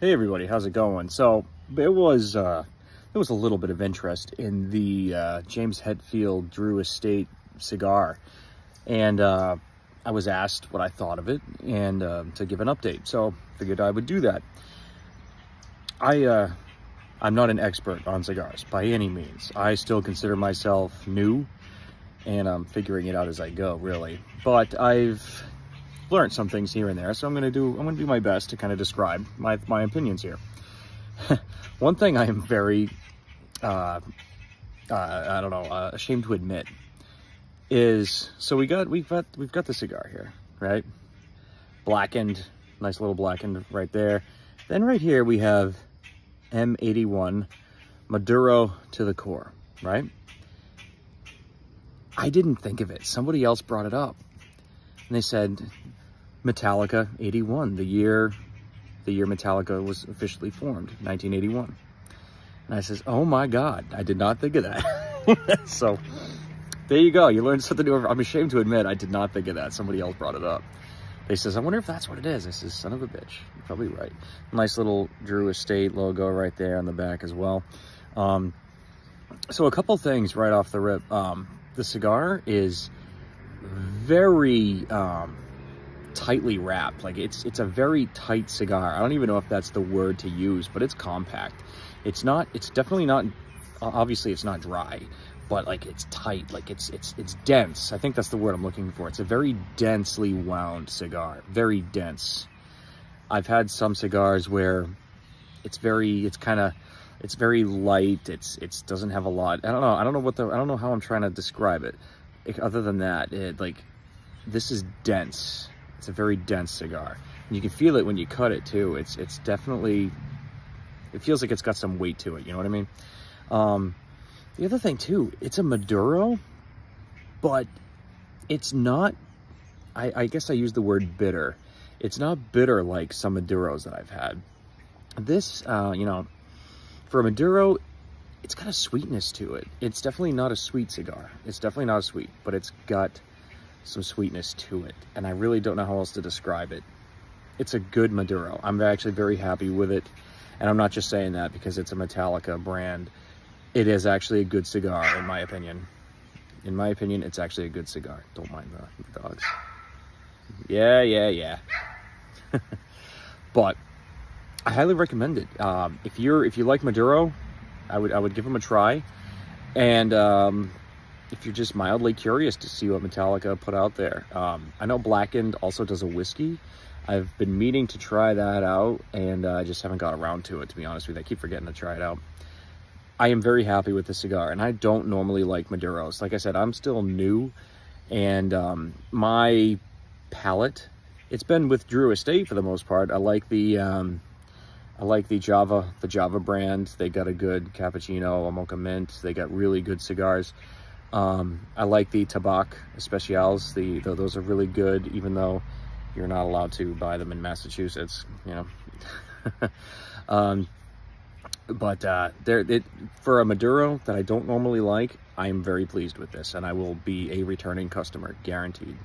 Hey everybody, how's it going? So there was uh, there was a little bit of interest in the uh, James Hetfield Drew Estate cigar, and uh, I was asked what I thought of it and uh, to give an update. So figured I would do that. I uh, I'm not an expert on cigars by any means. I still consider myself new, and I'm figuring it out as I go, really. But I've learned some things here and there, so I'm gonna do I'm gonna do my best to kind of describe my my opinions here. One thing I am very uh, uh, I don't know uh, ashamed to admit is so we got we've got we've got the cigar here, right? Blackened, nice little blackened right there. Then right here we have M81 Maduro to the core, right? I didn't think of it. Somebody else brought it up. And they said, Metallica 81, the year the year Metallica was officially formed, 1981. And I says, oh my God, I did not think of that. so there you go. You learned something new. I'm ashamed to admit I did not think of that. Somebody else brought it up. They says, I wonder if that's what it is. I says, son of a bitch. You're probably right. Nice little Drew Estate logo right there on the back as well. Um, so a couple things right off the rip. Um, the cigar is very um, tightly wrapped. Like it's it's a very tight cigar. I don't even know if that's the word to use, but it's compact. It's not. It's definitely not. Obviously, it's not dry, but like it's tight. Like it's it's it's dense. I think that's the word I'm looking for. It's a very densely wound cigar. Very dense. I've had some cigars where it's very. It's kind of. It's very light. It's it's doesn't have a lot. I don't know. I don't know what the. I don't know how I'm trying to describe it. Other than that, it like this is dense it's a very dense cigar. And you can feel it when you cut it too. It's it's definitely, it feels like it's got some weight to it, you know what I mean? Um, the other thing too, it's a Maduro, but it's not, I, I guess I use the word bitter. It's not bitter like some Maduros that I've had. This, uh, you know, for a Maduro, it's got a sweetness to it. It's definitely not a sweet cigar. It's definitely not a sweet, but it's got some sweetness to it. And I really don't know how else to describe it. It's a good Maduro. I'm actually very happy with it. And I'm not just saying that because it's a Metallica brand. It is actually a good cigar, in my opinion. In my opinion, it's actually a good cigar. Don't mind the, the dogs. Yeah, yeah, yeah. but I highly recommend it. Um, if you're if you like Maduro, I would I would give them a try. And um, if you're just mildly curious to see what Metallica put out there. Um, I know Blackened also does a whiskey. I've been meaning to try that out, and uh, I just haven't got around to it, to be honest with you. I keep forgetting to try it out. I am very happy with the cigar, and I don't normally like Maduros. Like I said, I'm still new, and um, my palate, it's been with Drew Estate for the most part. I like the... Um, I like the Java, the Java brand. They got a good cappuccino, a mocha mint. They got really good cigars. Um, I like the Tabak Especials. The, the, those are really good, even though you're not allowed to buy them in Massachusetts, you know. um, but uh, there, it, for a Maduro that I don't normally like, I am very pleased with this, and I will be a returning customer, guaranteed.